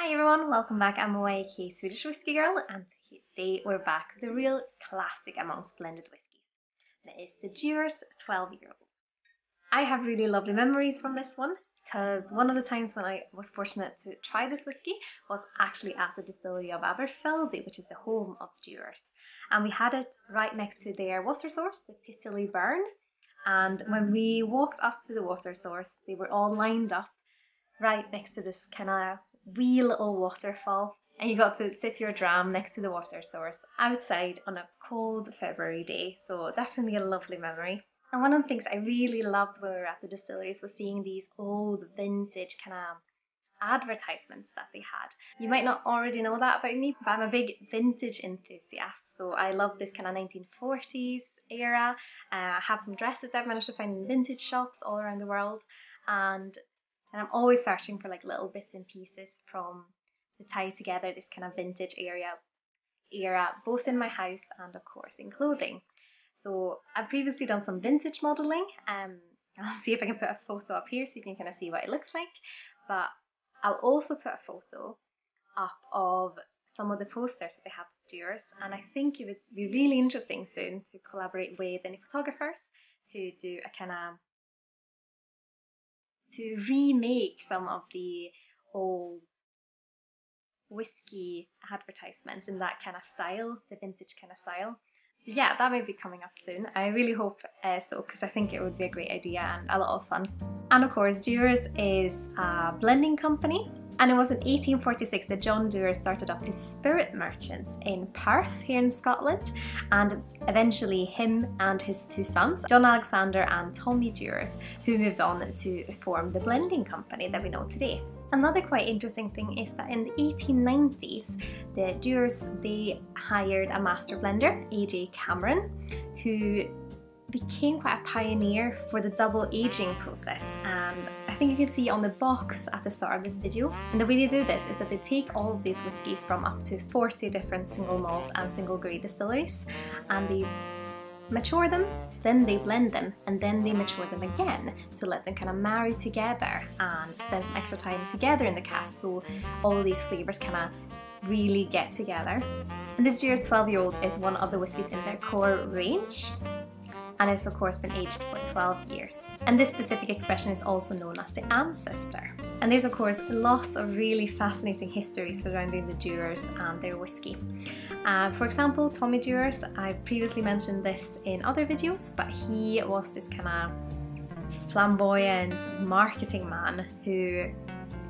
Hi everyone, welcome back. I'm YK Swedish Whisky Girl and today we're back with a real classic amongst blended whiskies. That is the Dewar's 12 year old. I have really lovely memories from this one because one of the times when I was fortunate to try this whiskey was actually at the distillery of Aberfeldy, which is the home of Dewar's. And we had it right next to their water source, the Pitilie Burn. And when we walked up to the water source, they were all lined up right next to this of wee little waterfall and you got to sip your dram next to the water source outside on a cold February day. So definitely a lovely memory. And one of the things I really loved when we were at the distilleries was seeing these old vintage kind of advertisements that they had. You might not already know that about me, but I'm a big vintage enthusiast. So I love this kind of 1940s era. Uh, I have some dresses that I've managed to find in vintage shops all around the world. And and I'm always searching for like little bits and pieces from to tie together this kind of vintage area era, both in my house and of course in clothing. So I've previously done some vintage modelling. Um, I'll see if I can put a photo up here so you can kind of see what it looks like. But I'll also put a photo up of some of the posters that they have to Dewar's, and I think it would be really interesting soon to collaborate with any photographers to do a kind of to remake some of the old whiskey advertisements in that kind of style, the vintage kind of style. So yeah, that may be coming up soon. I really hope uh, so because I think it would be a great idea and a lot of fun. And of course, Dewar's is a blending company and it was in 1846 that John Dewar started up his spirit merchants in Perth here in Scotland and eventually him and his two sons, John Alexander and Tommy Dewars, who moved on to form the blending company that we know today. Another quite interesting thing is that in the 1890s, the Dewars, they hired a master blender, AJ Cameron, who became quite a pioneer for the double aging process. And I think you can see on the box at the start of this video. And the way they do this is that they take all of these whiskies from up to 40 different single malt and single grain distilleries and they mature them, then they blend them, and then they mature them again to let them kind of marry together and spend some extra time together in the cask so all these flavours kind of really get together. And this year's 12 year old is one of the whiskies in their core range and it's of course been aged for 12 years. And this specific expression is also known as the ancestor. And there's of course lots of really fascinating history surrounding the Dewars and their whiskey. Uh, for example, Tommy Dewars, I previously mentioned this in other videos, but he was this kind of flamboyant marketing man who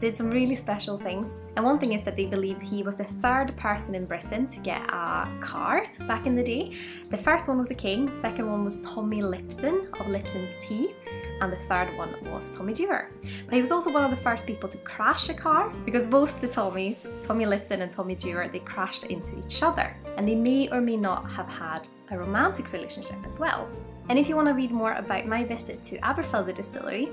did some really special things. And one thing is that they believe he was the third person in Britain to get a car back in the day. The first one was the king, second one was Tommy Lipton of Lipton's Tea, and the third one was Tommy Dewar. But he was also one of the first people to crash a car because both the Tommies, Tommy Lipton and Tommy Dewar, they crashed into each other. And they may or may not have had a romantic relationship as well. And if you want to read more about my visit to Aberfeldy Distillery,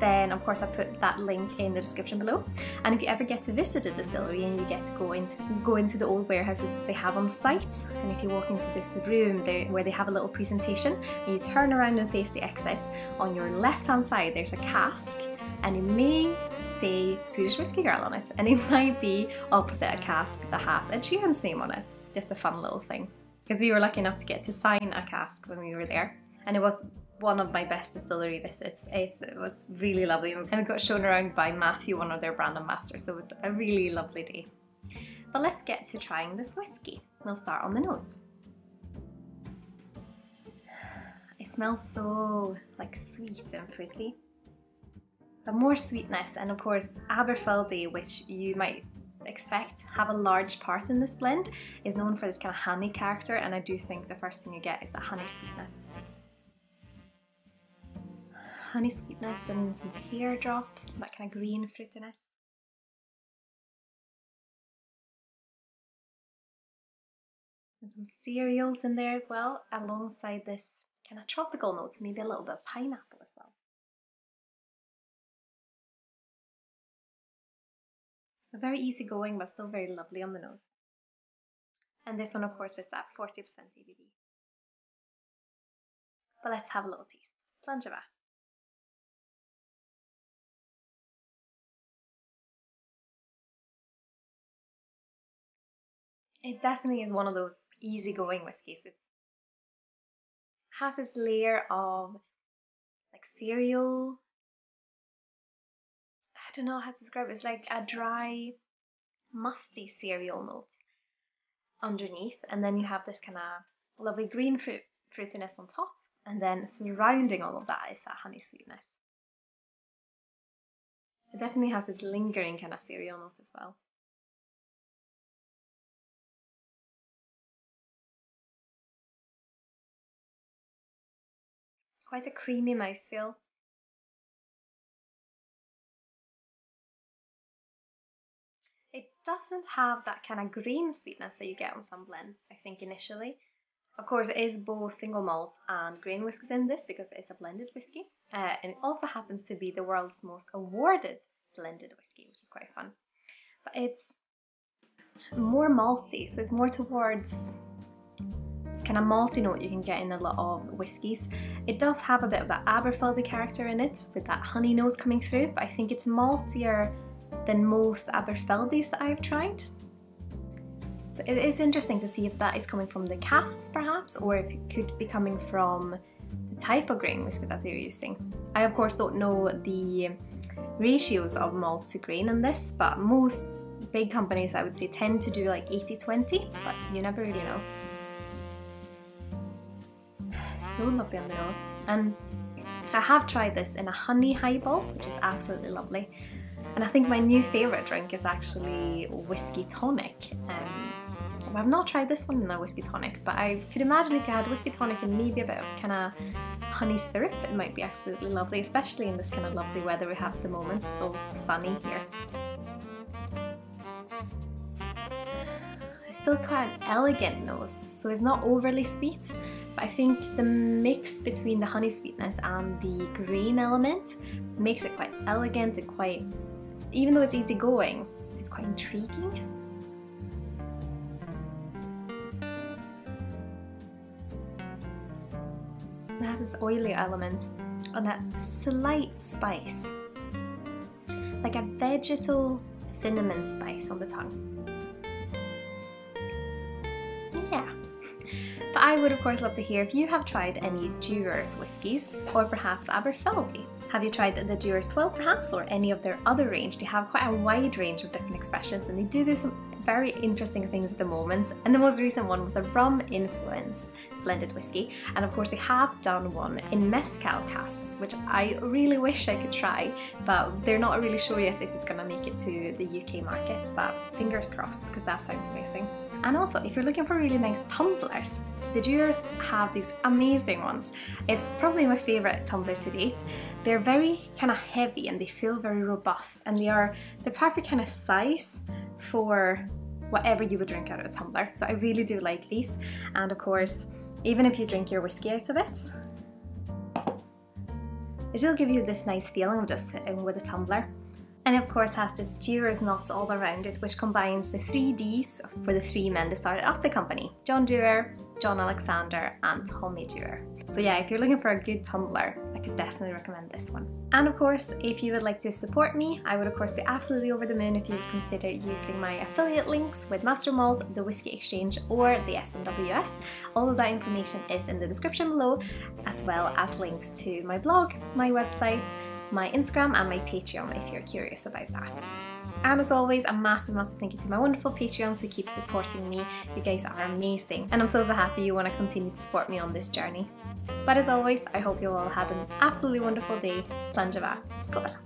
then of course I put that link in the description below. And if you ever get to visit a distillery and you get to go into go into the old warehouses that they have on site, and if you walk into this room there, where they have a little presentation, and you turn around and face the exit, on your left hand side there's a cask, and it may say Swedish Whisky Girl on it, and it might be opposite a cask that has Ed Sheeran's name on it. Just a fun little thing. Because we were lucky enough to get to sign a cask when we were there, and it was one of my best distillery visits. It, was really lovely and we got shown around by Matthew, one of their brand ambassadors, so it was a really lovely day. But let's get to trying this whiskey. We'll start on the nose. It smells so like sweet and fruity. But more sweetness and of course Aberfeldy, which you might expect have a large part in this blend, is known for this kind of honey character and I do think the first thing you get is that honey sweetness honey sweetness and some pear drops, that kind of green fruitiness. And some cereals in there as well, alongside this kind of tropical notes, maybe a little bit of pineapple as well. Very easygoing, but still very lovely on the nose. And this one, of course, is at 40% ABV. But let's have a little taste. Slàinte It definitely is one of those easygoing whiskies. It has this layer of like cereal. I don't know how to describe it. It's like a dry, musty cereal note underneath, and then you have this kind of lovely green fruit fruitiness on top, and then surrounding all of that is that honey sweetness. It definitely has this lingering kind of cereal note as well. Quite a creamy mouthfeel. It doesn't have that kind of green sweetness that you get on some blends, I think, initially. Of course, it is both single malt and grain whiskies in this because it is a blended whiskey. Uh, and it also happens to be the world's most awarded blended whiskey, which is quite fun. But it's more malty, so it's more towards it's kind of malty note you can get in a lot of whiskies. It does have a bit of that Aberfeldy character in it, with that honey nose coming through, but I think it's maltier than most Aberfeldies that I've tried. So it is interesting to see if that is coming from the casks perhaps, or if it could be coming from the type of grain whiskey that they're using. I of course don't know the ratios of malt to grain in this, but most big companies I would say tend to do like 80-20, but you never really know. So lovely on the nose. And I have tried this in a honey highball, which is absolutely lovely. And I think my new favourite drink is actually whiskey tonic. Um, I've not tried this one in a whiskey tonic, but I could imagine if you had whiskey tonic and maybe a bit of kind of honey syrup, it might be absolutely lovely, especially in this kind of lovely weather we have at the moment, so sunny here. It's still quite an elegant nose, so it's not overly sweet, I think the mix between the honey sweetness and the green element makes it quite elegant and quite, even though it's easygoing, it's quite intriguing. It has this oily element and a slight spice, like a vegetal cinnamon spice on the tongue. But I would of course love to hear if you have tried any Dewar's whiskies or perhaps Aberfeldy. Have you tried the Dewar's 12 perhaps or any of their other range? They have quite a wide range of different expressions and they do do some very interesting things at the moment. And the most recent one was a rum influenced blended whiskey. And of course, they have done one in mezcal casks, which I really wish I could try, but they're not really sure yet if it's gonna make it to the UK market. But fingers crossed, because that sounds amazing. And also, if you're looking for really nice tumblers, the Dewar's have these amazing ones. It's probably my favourite tumbler to date. They're very kind of heavy and they feel very robust and they are the perfect kind of size for whatever you would drink out of a tumbler. So I really do like these. And of course, even if you drink your whiskey out of it, it will give you this nice feeling of just sitting with a tumbler. And of course has this Dewar's knots all around it, which combines the three Ds for the three men that started up the company. John Dewar, John Alexander and Tommy Dewar. So yeah, if you're looking for a good tumbler, I could definitely recommend this one. And of course, if you would like to support me, I would of course be absolutely over the moon if you consider using my affiliate links with Master Malt, the Whiskey Exchange or the SMWS. All of that information is in the description below, as well as links to my blog, my website, my Instagram and my Patreon if you're curious about that. And as always, a massive, massive thank you to my wonderful Patreons who keep supporting me. You guys are amazing. And I'm so, so happy you want to continue to support me on this journey. But as always, I hope you all had an absolutely wonderful day. Slán Skål!